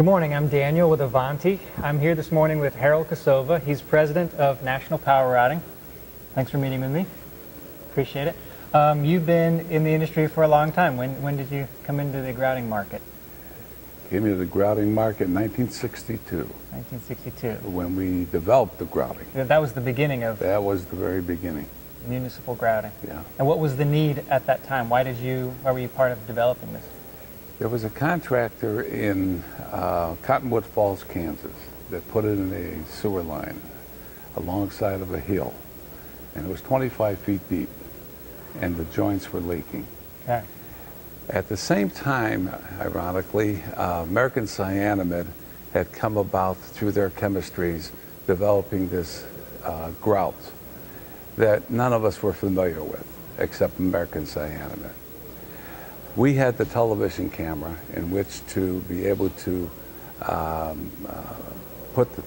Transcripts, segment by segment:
Good morning. I'm Daniel with Avanti. I'm here this morning with Harold Kosova. He's president of National Power Rodding. Thanks for meeting with me. Appreciate it. Um, you've been in the industry for a long time. When, when did you come into the grouting market? Came into the grouting market in 1962 1962. when we developed the grouting. That was the beginning of That was the very beginning. municipal grouting. Yeah. And what was the need at that time? Why did you, why were you part of developing this? There was a contractor in uh, Cottonwood Falls, Kansas, that put in a sewer line alongside of a hill, and it was 25 feet deep, and the joints were leaking. Okay. At the same time, ironically, uh, American Cyanamid had come about through their chemistries developing this uh, grout that none of us were familiar with except American Cyanamid. We had the television camera in which to be able to um, uh, put the,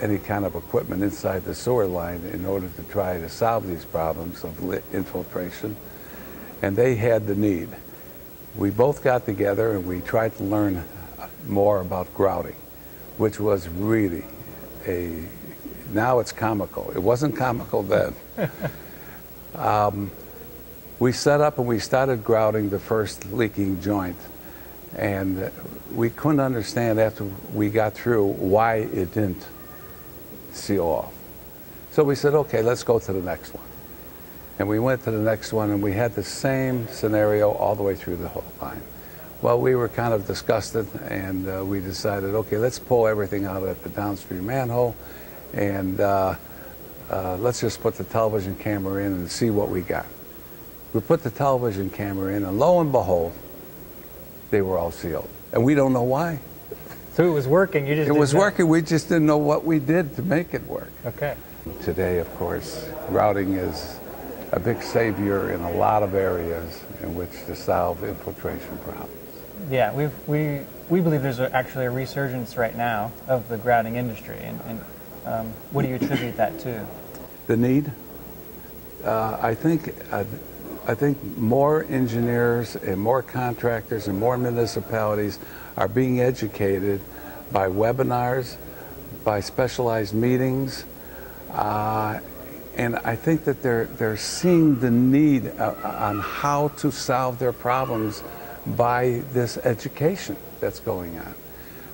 any kind of equipment inside the sewer line in order to try to solve these problems of infiltration. And they had the need. We both got together and we tried to learn more about grouting, which was really a, now it's comical. It wasn't comical then. um, we set up and we started grouting the first leaking joint. And we couldn't understand after we got through why it didn't seal off. So we said, okay, let's go to the next one. And we went to the next one and we had the same scenario all the way through the whole line. Well, we were kind of disgusted and uh, we decided, okay, let's pull everything out at the downstream manhole and uh, uh, let's just put the television camera in and see what we got. We put the television camera in and lo and behold, they were all sealed. And we don't know why. So it was working. You just It was know. working, we just didn't know what we did to make it work. Okay. Today, of course, routing is a big savior in a lot of areas in which to solve infiltration problems. Yeah, we've, we we believe there's a, actually a resurgence right now of the grouting industry, and, and um, what do you attribute that to? The need, uh, I think, uh, I think more engineers and more contractors and more municipalities are being educated by webinars, by specialized meetings, uh, and I think that they're they're seeing the need uh, on how to solve their problems by this education that's going on.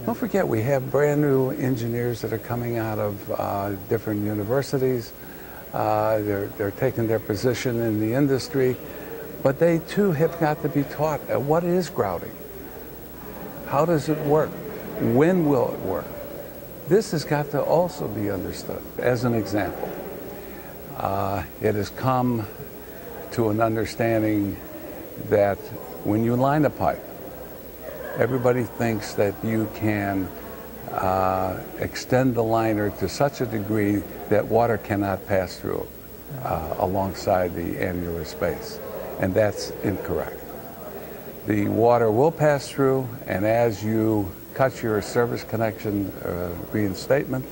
Don't forget, we have brand new engineers that are coming out of uh, different universities. Uh, they're, they're taking their position in the industry, but they too have got to be taught what is grouting? How does it work? When will it work? This has got to also be understood. As an example, uh, it has come to an understanding that when you line a pipe, everybody thinks that you can uh, extend the liner to such a degree that water cannot pass through uh, alongside the annular space. And that's incorrect. The water will pass through, and as you cut your service connection uh, reinstatement,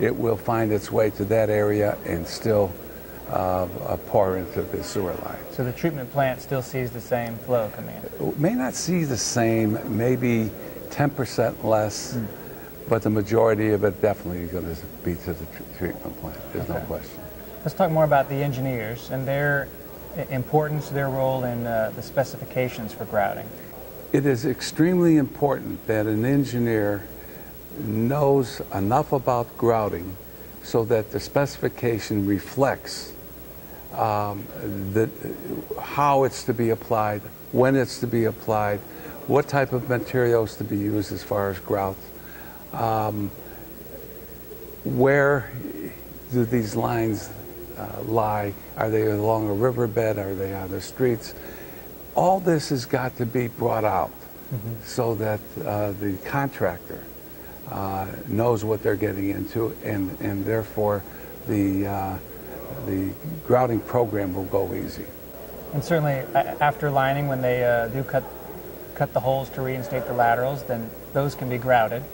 it will find its way to that area and still uh, uh, pour into the sewer line. So the treatment plant still sees the same flow coming in. It May not see the same, maybe 10% less, but the majority of it definitely is going to be to the tr- treatment plant. There's no question. Let's talk more about the engineers and their importance, their role in uh, the specifications for grouting. It is extremely important that an engineer knows enough about grouting so that the specification reflects um, the, how it's to be applied, when it's to be applied, what type of materials to be used as far as grout, um, where do these lines uh, lie? Are they along a riverbed? Are they on the streets? All this has got to be brought out so that uh, the contractor uh, knows what they're getting into, and, and therefore the, uh, the grouting program will go easy. And certainly after lining, when they uh, do cut cut the holes to reinstate the laterals, then those can be grouted.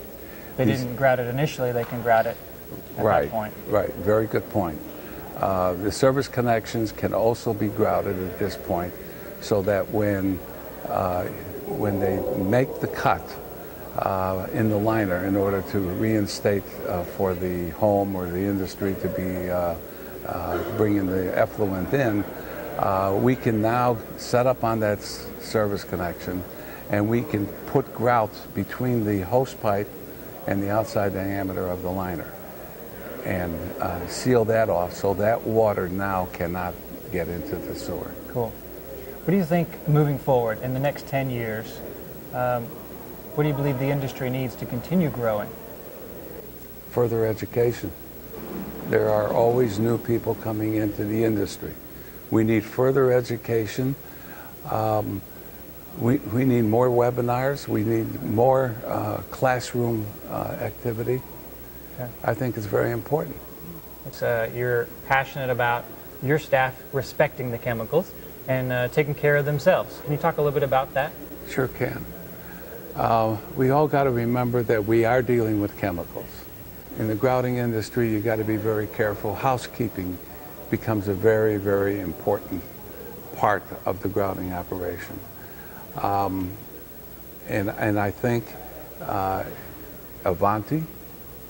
They didn't grout it initially, they can grout it at right, that point. Right, very good point. Uh, the service connections can also be grouted at this point so that when, uh, when they make the cut, uh, in the liner in order to reinstate uh, for the home or the industry to be uh, uh, bringing the effluent in, uh, we can now set up on that s- service connection and we can put grout between the hose pipe and the outside diameter of the liner and uh, seal that off so that water now cannot get into the sewer. Cool. What do you think moving forward in the next 10 years? Um, what do you believe the industry needs to continue growing? Further education. There are always new people coming into the industry. We need further education. Um, we, we need more webinars. We need more uh, classroom uh, activity. Okay. I think it's very important. It's, uh, you're passionate about your staff respecting the chemicals and uh, taking care of themselves. Can you talk a little bit about that? Sure can. Uh, we all got to remember that we are dealing with chemicals. In the grouting industry, you got to be very careful. Housekeeping becomes a very, very important part of the grouting operation. Um, and, and I think uh, Avanti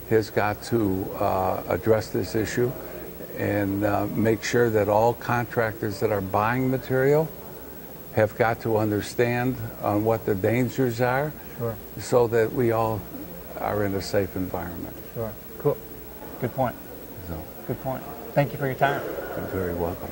has got to uh, address this issue and uh, make sure that all contractors that are buying material have got to understand on what the dangers are Sure. so that we all are in a safe environment. Sure. Cool. Good point. So Good point. Thank you for your time. you're very welcome.